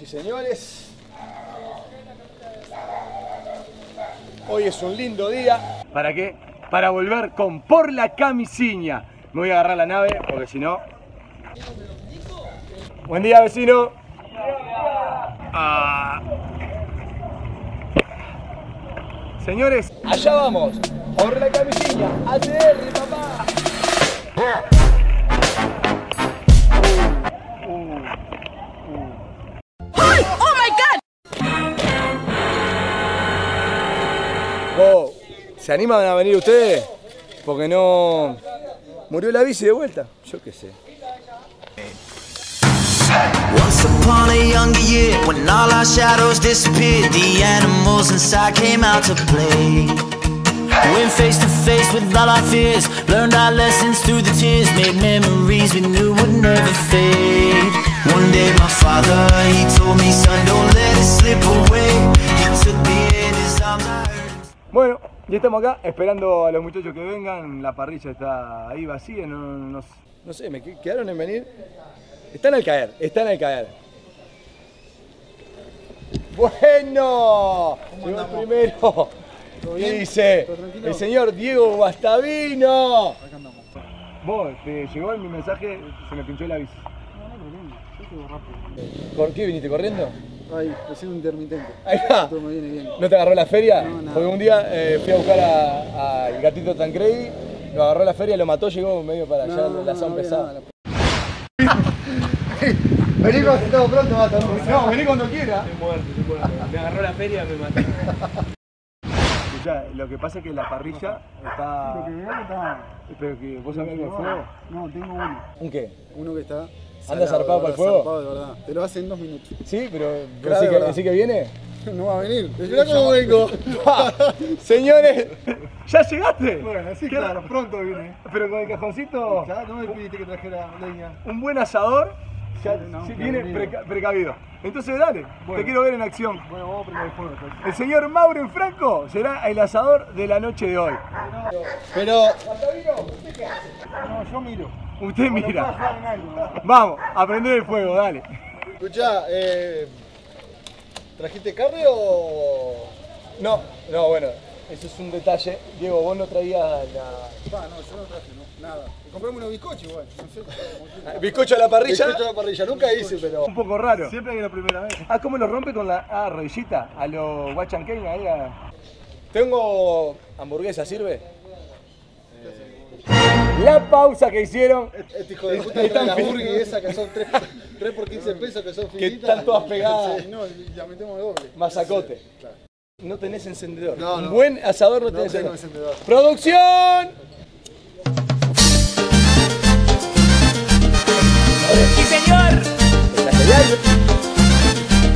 Y señores, hoy es un lindo día. ¿Para qué? Para volver con Por la Camisiña. Me voy a agarrar la nave porque si no... Buen día, vecino. Ah. Señores, allá vamos. Por la Camisiña. ATR, papá. ¿Se animan a venir ustedes? Porque no... Murió la bici de vuelta. Yo qué sé. Once upon a younger year, when all our shadows disappeared, the animals inside came out to play. Went face to face with all our fears, learned our lessons through the tears, made memories we knew would never fade. One day my father, he told me, son, don't let it slip away. He took me in his arms, Bueno, ya estamos acá esperando a los muchachos que vengan. La parrilla está ahí vacía. No, no- no sé, me que- quedaron en venir. Están al caer, están al caer. Bueno, llegó el primero. ¿Qué dice? El señor Diego Bastavino. Vos, te llegó mi mensaje, se me pinchó la bici. ¿Por qué viniste corriendo? Ay, recién un intermitente. Ahí está. Todo me viene bien. ¿No te agarró la feria? No, nada. Porque un día eh, fui a buscar a- al gatito Tancredi, lo agarró la feria, lo mató, llegó medio para allá, No, la son no pesada. Vení cuando estamos pronto, va a estar No, vení cuando quiera. Me agarró la feria, me mató. Escuchá, lo que pasa es que la parrilla está. Lo que veo que está. Pero que vos sabés algo de fuego. No, tengo uno. ¿Un qué? Uno que está. ¿Anda zarpado para el fuego? Zarpado de verdad. Te lo hace en dos minutos. Sí, pero. Claro, ¿Decís de que, viene? No va a venir. Mirá cómo vengo. Señores, ¿ya llegaste? Bueno, sí, ¿Qué- claro, pronto vine. Pero con el cajoncito, Ya, no me pidiste que trajera leña. un buen asador, ya no, qué viene preca- precavido. Entonces dale, te quiero ver en acción. Bueno, vamos a prender el fuego. entonces. El señor Mauro Franco será el asador de la noche de hoy. Pero. No, yo miro. Usted mira. Vamos, a prender el fuego, dale. Escuchá, eh, ¿trajiste carne o.? No, no, bueno, eso es un detalle. Diego, vos no traías la... Va, no, yo no traje, no, nada. Comprame unos bizcochos igual, no sé. Bizcocho a la parrilla. Bizcocho a la parrilla, nunca hice, pero. Un poco raro. Siempre que la primera vez. Ah, ¿cómo lo rompe con la ah, rodillita? A los guachanqueños ahí. a- Tengo hamburguesa, ¿sirve? La pausa que hicieron, Este hijo de puta esas que son 3, por 15 pesos, que son Que finitas. están todas pegadas. Sí, no, la metemos doble. mazacote. Claro. No tenés encendedor. No, Un no. buen asador no, No tenés tengo encendedor. encendedor. ¡Producción! Sí, señor,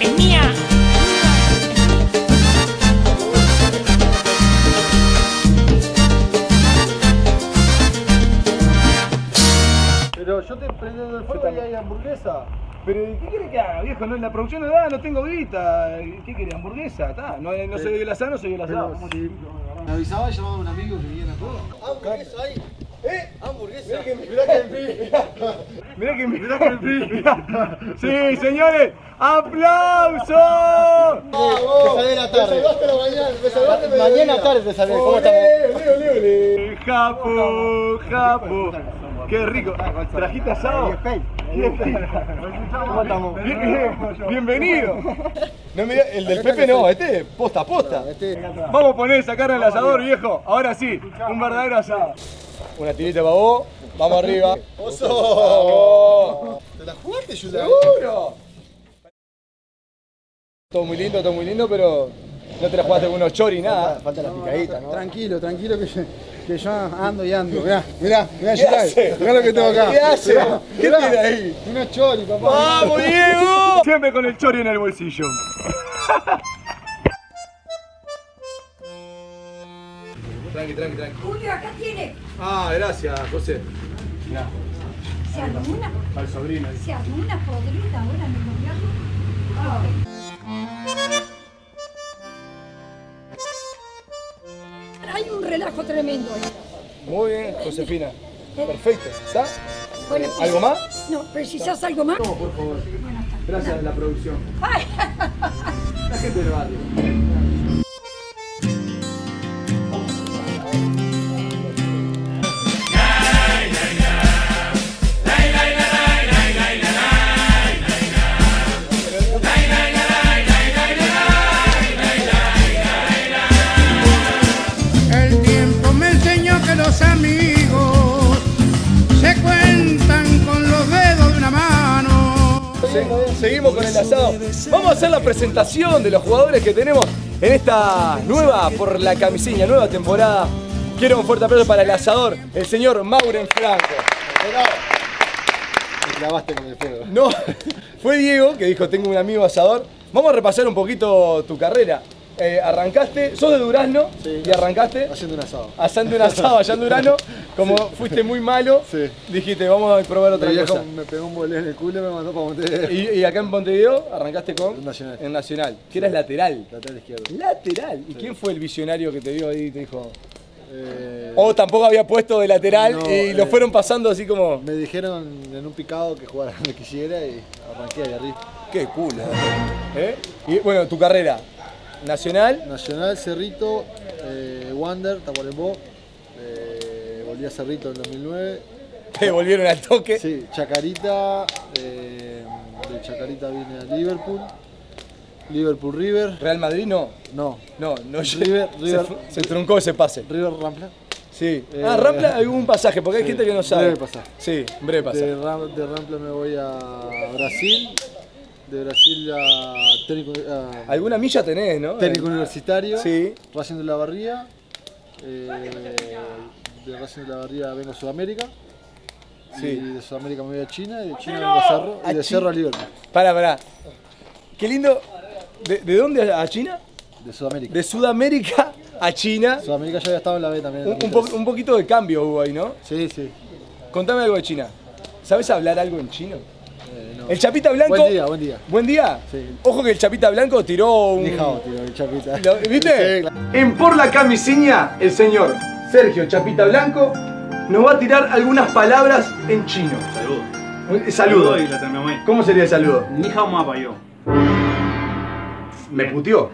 es mía. Pero yo te prendo el fuego y hay hamburguesa. Pero ¿qué quiere que haga, viejo? No, en la producción no da, no tengo guita. ¿Qué quiere? ¿Hamburguesa? Está. No, no soy el asado, no soy el asado. Pero si me avisaba y llamaba a un amigo que viene a todo. Hamburguesa ahí. ¿Eh? Hamburguesa. Mirá que Mirá que mirá que mirá. Sí, señores, ¡aplausos! Te salvé la tarde. Me salvaste la mañana. Me salvaste Mañana tarde te salvé. ¿Cómo estamos? Ole, ole, ole. Japo, japo. Qué rico. ¿Trajiste asado? ¿Cómo estamos? Bien- bien- bienvenido. No, mirá, el del Pepe no, este es posta a posta. Este, Vamos a poner esa carne al asador, viejo. Ahora sí, un verdadero asado. Una tirita para vos. Vamos arriba. ¡Oso! ¿Te la jugaste, Julia? ¡Seguro! Todo muy lindo, todo muy lindo, pero no te la jugaste con unos choris, nada. Falta la picadita, ¿no? Tranquilo, tranquilo que yo, que yo ando y ando. Mirá, mirá, mirá, ¿Qué hace? Mirá lo que tengo acá. ¿Qué hace? Mirá, ¿Qué mirá. tiene ahí? Una chori, papá. ¡Vamos, Diego! Siempre con el chori en el bolsillo. Tranqui, tranqui, tranqui. Julio, acá tiene. Ah, gracias, José. Mirá, Se armó una, al sobrino. se armó una podrida ahora en el gobierno. Relajo tremendo. Muy bien, Josefina. Perfecto. ¿Está? Bueno, ¿Algo más? No, ¿precisás algo más? No, por favor. Bueno, está. Gracias a la producción. La gente del barrio. Los amigos se cuentan con los dedos de una mano. Se- Seguimos con el asado. Vamos a hacer la presentación de los jugadores que tenemos en esta nueva, por la camiseña, nueva temporada. Quiero un fuerte aplauso para el asador, el señor Mauren Franco. Me clavaste con el fuego. No, fue Diego que dijo, tengo un amigo asador. Vamos a repasar un poquito tu carrera. Eh, arrancaste, sos de Durazno Sí. y arrancaste Haciendo un asado. asando un asado allá en Durazno. Como fuiste muy malo, Sí. dijiste, vamos a probar otra cosa. me pegó un boleo en el culo y me mandó para Montevideo. Y, y acá en Montevideo arrancaste con Nacional. en Nacional, que eras lateral. Lateral izquierdo. Lateral. ¿Y quién fue el visionario que te vio ahí y te dijo? Eh, O tampoco había puesto de lateral No, y lo eh, fueron pasando así como. Me dijeron en un picado que jugara donde quisiera y arranqué ahí arriba. ¡Qué culo! ¿Eh? Y bueno, tu carrera. Nacional, Nacional, Cerrito, eh, Wander, Tacuarembó. Eh, volví a Cerrito en 2009. te volvieron al toque. Sí, Chacarita. eh, de Chacarita vine a Liverpool. Liverpool River. Real Madrid no. No, No, no River- se, River- fu- se truncó ese pase. River Rampla. Sí. Eh, ah, Rampla, algún pasaje, porque hay sí, gente que no sabe. breve pasaje. Sí, breve pasaje. De, Ram- de Rampla me voy a Brasil. De Brasil a técnico, a Alguna milla tenés, ¿no? técnico universitario. Sí. Racing de la Barría. Eh, de Racing de la Barría vengo a Sudamérica. Sí. Y de Sudamérica me voy a China. Y de China vengo a Cerro. A Y de Cerro a Liverpool. Pará, pará. Qué lindo. ¿De, de dónde a China? De Sudamérica. De Sudamérica a China. Sudamérica ya había estado en la B también. Un, un 2013. po- un poquito de cambio hubo ahí, ¿no? Sí, sí. Contame algo de China. ¿Sabes hablar algo en chino? Eh, no. El Chapita Blanco. Buen día, buen día. ¿Buen día? Sí. Ojo que el Chapita Blanco tiró un. Ni jao, tío, el chapita. Lo- ¿Viste? Sí, claro. En Por la Camiseña, el señor Sergio Chapita Blanco nos va a tirar algunas palabras en chino. Salud. Un- Saludo. terminé. ¿Cómo sería el saludo? Ni hao mapa yo. Me puteó.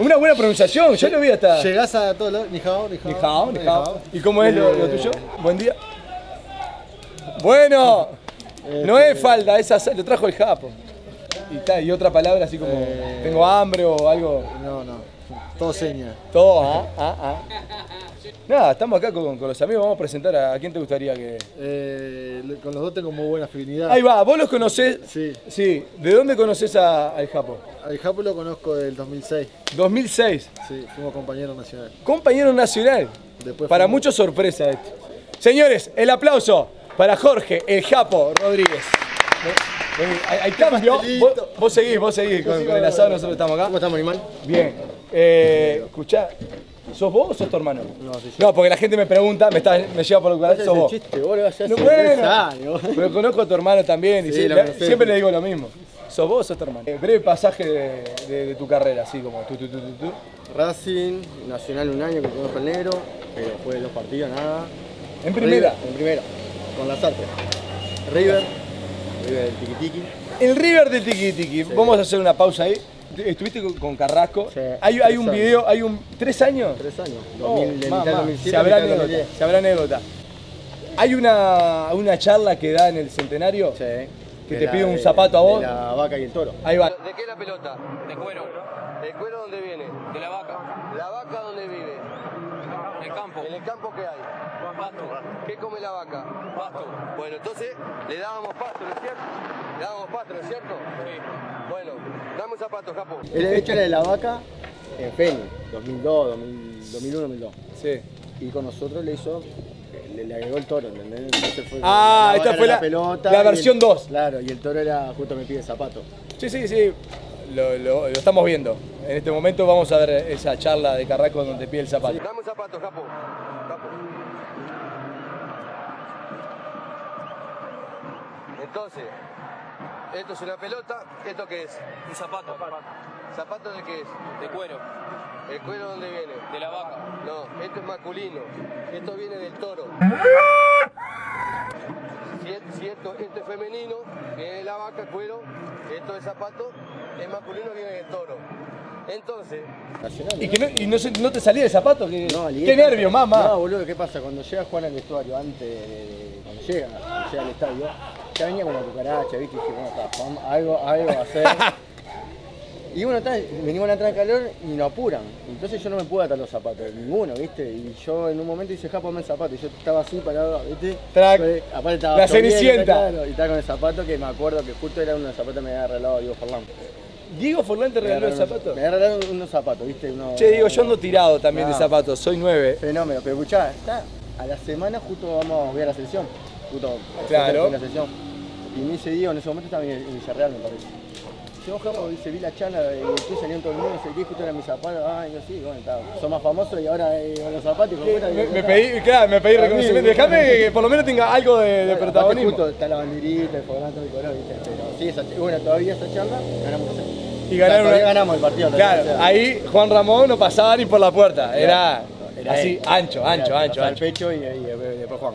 Una buena pronunciación, yo lo vi hasta. Llegás a todos lados. Ni jao, ni hao, ni hao. hao. ¿Y cómo es lo, lo Eh, tuyo? Buen día. Bueno, no es falda, esa lo trajo el Japo. Y, ta, y otra palabra así como Eh. tengo hambre o algo. No, no. Todo seña. Todo, ah, ah, ah. Nada, estamos acá con, con los amigos, vamos a presentar a, a quién te gustaría que. Eh, con los dos tengo muy buena afinidad. Ahí va, vos los conocés. Sí. Sí, ¿de dónde conoces al Japo? Al Japo lo conozco del 2006. 2006, Sí, fuimos compañeros nacional. compañero nacional. Después Para fuimos- muchos sorpresa esto. Señores, el aplauso para Jorge, el Japo Rodríguez. Hay, cambio. Vos, vos seguís, vos seguís con, con el asado, nosotros estamos acá. ¿Cómo estamos, animal? Bien. Eh, escuchá, ¿sos vos o sos tu hermano? No, sí, sí. No, porque la gente me pregunta, me, está, me lleva por lo que sos vos. chiste, vos lo No, bueno, pero conozco a tu hermano también y Sí, conocés, siempre sí. le digo lo mismo. ¿Sos vos o sos tu hermano? Eh, breve pasaje de, de- de tu carrera, así como tú, tú, tú, tú, tú. Racing, Nacional un año que conozco el negro, pero fue dos partidos, nada. En primera. En primera, con la Sartre. River, River del Tiki Tiki. El River del Tiki Tiki. Vamos a hacer una pausa ahí. Estuviste con, Carrasco. Sí, hay, hay un video, hay un. ¿Tres años? Tres años. Oh, 2000, de mamá, mitad del 2007, se habrá anécdota. 2010. Se habrá anécdota. Hay una, una charla que da en el centenario. Sí. Que De te la- pide un de- zapato a vos. de La vaca y el toro. Ahí va. ¿De qué la pelota? De cuero. ¿El cuero dónde viene? De la vaca. ¿La vaca dónde vive? En el campo. ¿En el campo qué hay? Pasto. ¿Qué come la vaca? Pasto. Bueno, entonces le dábamos pasto, ¿no es cierto? Le dábamos pasto, ¿no es cierto? Sí. Bueno, dame un zapato, Japo. Él de hecho era de la vaca en Feni, 2002, 2000, 2001, 2002. Sí. Y con nosotros le hizo, le, le agregó el toro, ¿entendés? Entonces fue- Ah, la esta fue la- pelota. la el- versión 2. Claro, y el toro era justo me pide zapato. Sí, sí, sí. Lo, lo- lo estamos viendo. En este momento vamos a ver esa charla de Carrasco donde pide el zapato. Dame un zapato, Japo. Japo. Entonces, esto es una pelota, ¿esto qué es? Un zapato. ¿Zapato de qué es? De cuero. ¿El cuero dónde viene? De la vaca. No, esto es masculino. Esto viene del toro. Si, es- esto, este es femenino, viene de la vaca, cuero, esto es zapato, el masculino viene del toro. Entonces, ¿Y, que no, y no, te salía el zapato? ¿Qué, No, qué nervio, mamá? No, boludo, ¿qué pasa? Cuando llega a jugar al vestuario, antes de, de- cuando llega, cuando llega al estadio, ya venía con la cucaracha, ¿viste? Y dije, bueno, está, algo, algo va a hacer. y bueno, está, venimos a entrar en calor y nos apuran. Entonces yo no me pude atar los zapatos, ninguno, ¿viste? Y yo en un momento dice, ja, ponme el zapato. Y yo estaba así parado, ¿viste? Trac. Pero, aparte estaba La Cenicienta. y estaba con el zapato que me acuerdo que justo era uno de los zapatos que me había arreglado Diego Forlán. ¿Diego Forlán te regaló el había zapato? Me regalado unos zapatos, ¿viste? Unos- Che, digo, yo ando tirado también de zapatos, soy nueve. Fenómeno, pero escuchá, está a la semana justo vamos voy a la selección. Justo Claro. a la selección. Y me dice Diego, en ese momento estaba en Villarreal, me parece. Dice, vos, Carlos, dice, vi la charla y tú salieron todo el mundo, dice, ¿qué justo eran mis zapatos? Ah, yo sí, bueno, está, sos más famoso y ahora eh, con los zapatos y con puta, Me, pedí, claro, me pedí reconocimiento. Déjame que por lo menos tenga algo de, de Claro, aparte protagonismo. justo está la banderita, el fogón, todo el color, ¿viste? Pero sí, esa, bueno, todavía esa charla ganamos 3 Y ganaron ganamos el partido. Claro, ahí Juan Ramón no pasaba ni por la puerta. Era, era así, ancho, ancho, Era, ancho, pecho y, y, y después Juan.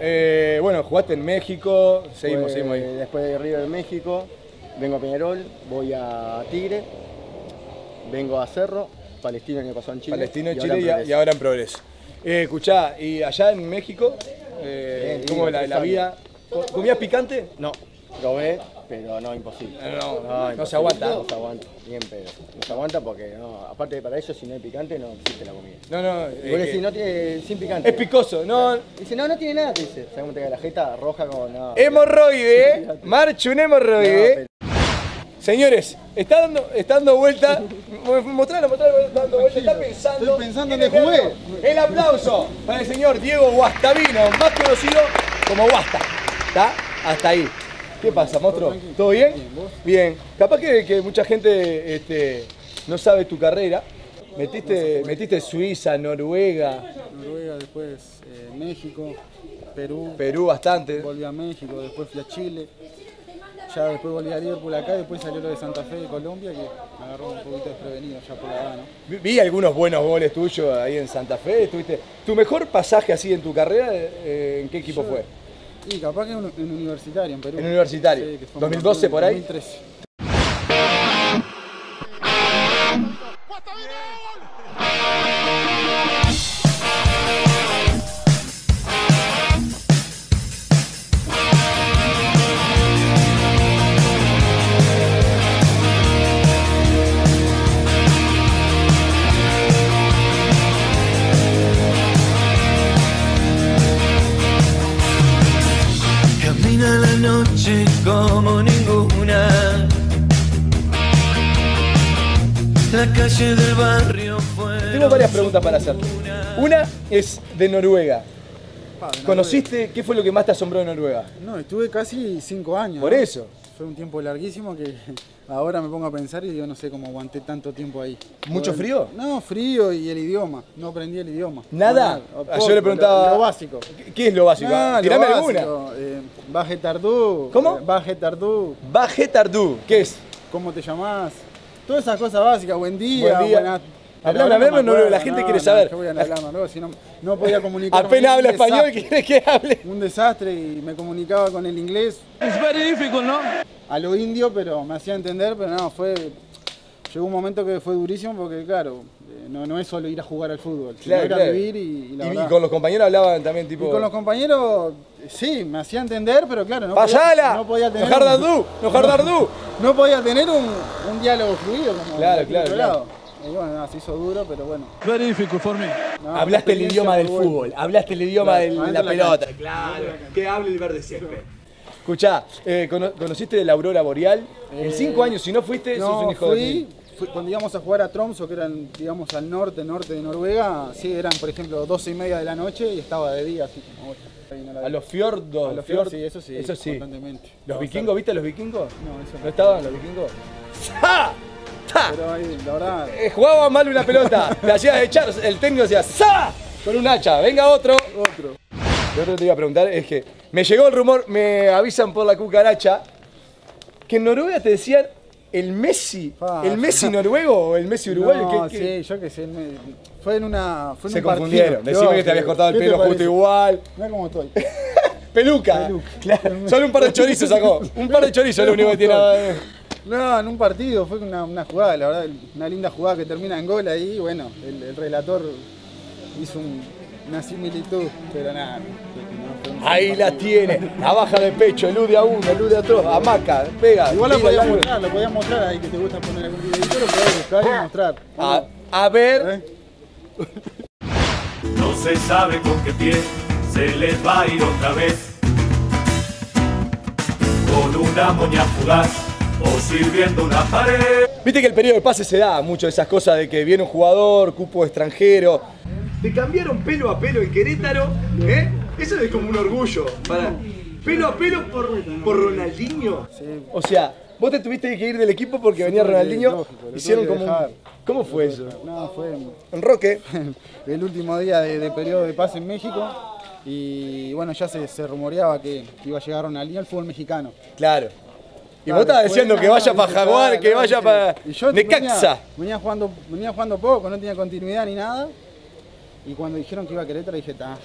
Eh, bueno, jugaste en México, seguimos, seguimos ahí. Después de River México, vengo a Peñarol, voy a Tigre, vengo a Cerro, Palestino el año pasado en Chile. Palestino, y Chile y, ahora en Progreso. Eh, escuchá, y allá en México, eh, ¿cómo la, la vida? ¿Comías picante? No, probé, pero no, imposible. No, no, no se aguanta. No se aguanta, bien pero. No se aguanta porque, no, aparte de para ellos, si no hay picante, no existe la comida. No, no. Y eh, vos decís, no tiene, sin picante. es picoso, no. Dice, no, no tiene nada, te dice. ¿Sabes cómo te queda la jeta roja como no? Hemorroide, ¿eh? Marcho un hemorroide. Señores, está dando, está dando vuelta. Mostralo, mostralo, está dando vuelta. Está pensando. Estoy pensando Tiene dónde jugué. El aplauso para el señor Diego Guastavino, más conocido como Guasta. ¿Está? Hasta ahí. ¿Qué pasa, monstruo? ¿Todo bien? Bien. Capaz que, que mucha gente este, no sabe tu carrera. Metiste, metiste Suiza, Noruega, Noruega, después eh, México, Perú, Perú bastante. volví a México, después fui a Chile. Ya después volví a Liverpool acá, después salió lo de Santa Fe de Colombia, que me agarró un poquito desprevenido ya por la ¿no? Vi- Vi algunos buenos goles tuyos ahí en Santa Fe. Estuviste, ¿Tu mejor pasaje así en tu carrera, eh, en qué equipo Yo- fue? Y capaz que en, en universitario, en Perú. En universitario. Sí, que fue 2012 por ahí. 2013. La calle del barrio fue. Tengo varias preguntas para hacerte. Una es de Noruega. De ¿Conociste qué fue lo que más te asombró de Noruega? No, estuve casi cinco años. Por ¿no? eso. Fue un tiempo larguísimo que ahora me pongo a pensar y yo no sé cómo aguanté tanto tiempo ahí. ¿Mucho el- frío? No, frío y el idioma. No aprendí el idioma. ¿Nada? No, Ah, yo le preguntaba- Lo, lo básico. ¿Qué- ¿Qué es lo básico? No, lo Tirame básico, alguna. Eh, baje tardú. ¿Cómo? eh, Baje tardú. Baje Tardú. ¿Qué es? ¿Cómo te llamás? Todas esas cosas básicas. Buen día. Buen día. buena- Habla- Pero hablame no la gente no, quiere no, saber. ¿qué voy a hablar noruego? Si no, no podía comunicar. Apenas habla español, quiere que hable. Un desastre y me comunicaba con el inglés. It's very difficult, no? a lo indio, pero me hacía entender, pero no, fue. Llegó un momento que fue durísimo porque, claro, eh, no, no es solo ir a jugar al fútbol, sino Claro, ir a claro. vivir y, y la Y, y verdad- con los compañeros hablaban también tipo. y con los compañeros, sí, me hacía entender, pero claro, no ¡Pasala! podía, no podía tener. ¡No jardardú! ¡No jardardú! no podía tener un, un diálogo fluido como Claro, claro, otro claro. lado. Y bueno, nada, se hizo duro, pero bueno. Very difficult for me. No, Hablaste el idioma del fútbol, hablaste el idioma Claro, de la de pelota. cancha. Claro, que hable el verde siempre. Escuchá, eh, cono- ¿conociste la aurora boreal? en Eh, cinco años, si no fuiste, sos No, un hijo de fui, mil. fui- cuando íbamos a jugar a Tromso, que eran, digamos, al norte, norte de Noruega, sí, eran, por ejemplo, 12 y media de la noche y estaba de día, así como hoy. La A los fiordos. A los fiord- fiordos, sí, eso sí, Eso sí. constantemente. ¿Los No, vikingos, viste los vikingos? No, eso ¿No no. estaban los vikingos? ¡Ja! ¡Ta! Pero ahí, la verdad, Eh, jugaba mal una pelota, te hacías echar, el técnico decía ¡Sa! Con un hacha, venga otro. otro. Lo otro que te iba a preguntar es que me llegó el rumor, me avisan por la cucaracha, que en Noruega te decían el Messi, Pa. el Messi noruego o el Messi uruguayo. No, ¿qué- qué? sí, yo qué sé, fue en una. Fue en Se un confundieron, partido. decime No, que te habías cortado el ¿qué te pelo justo igual. Mira cómo estoy. Peluca. Claro. Solo un par de chorizos sacó. Un par de chorizos es lo único que tiene. No, en un partido fue una, una jugada, la verdad, una linda jugada que termina en gol ahí. Bueno, el, el relator hizo un- una similitud, pero nada. no, no Ahí la tiene. La baja de pecho, elude a uno, elude a otro. Amaca, pega. Igual lo podías mostrar, lo podías mostrar ahí que te gusta poner algún videito, lo podías buscar y mostrar. A, a ver. ¿Eh? No se sabe con qué pie se les va a ir otra vez. Con una moña fugaz o sirviendo una pared. Viste que el periodo de pase se da mucho de esas cosas de que viene un jugador, cupo extranjero. Te cambiaron pelo a pelo en Querétaro, ¿eh? Eso es como un orgullo. Para, pelo a pelo por, por Ronaldinho. O sea, vos te tuviste que ir del equipo porque venía Ronaldinho. lógico, hicieron como un-. ¿Cómo fue eso? No, fue En Roque. el último día de, de periodo de paz en México. Y bueno, ya se, se rumoreaba que, que iba a llegar Ronaldinho al fútbol mexicano. Claro. Y Claro, vos estabas diciendo que vaya para Jaguar, que vaya para Necaxa. Venía, venía, jugando, venía jugando poco, no tenía continuidad ni nada. Y cuando dijeron que iba a Querétaro dije, está.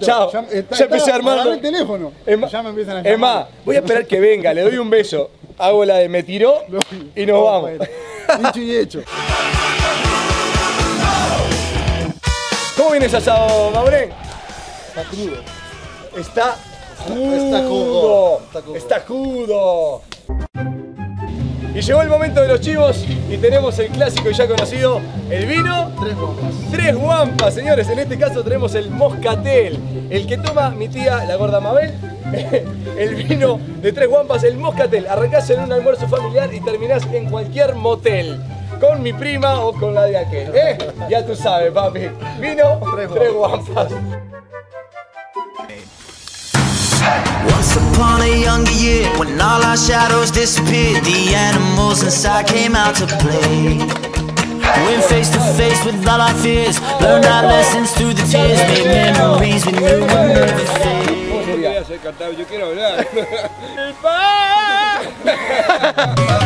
Chao. Ya empecé a armarlo. el teléfono. Más, ya me empiezan a es más, voy a esperar que venga, le doy un beso, hago la de me tiró y nos vamos. Dicho y hecho. ¿Cómo viene ese asado, Maureen? Está crudo. Está jugo. Está jugo. Y llegó el momento de los chivos y tenemos el clásico ya conocido, el vino. Tres bombas. Tres guampas, señores. En este caso tenemos el moscatel. El que toma mi tía, la gorda Mabel. El vino de tres guampas, el moscatel. Arrancás en un almuerzo familiar y terminás en cualquier motel. Con mi prima o con la de aquel. ¿eh? Ya tú sabes, papi. Vino, tres guampas. Once upon a younger year, when all our shadows disappeared, the animals inside came out to play. Went face to face with all our fears, learned our lessons through the tears, made memories we knew would never fade. Yo quiero hablar.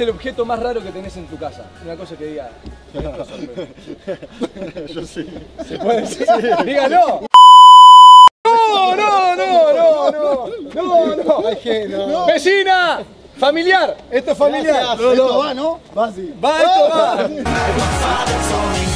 el objeto más raro que tenés en tu casa? Una cosa que diga. Yo sí. ¿Se puede decir? Dígalo. No, no, no, no, no, no, no. Que no. Vecina, familiar, esto es familiar. Gracias. No, Esto no. va, ¿no? Va así. Va, esto va.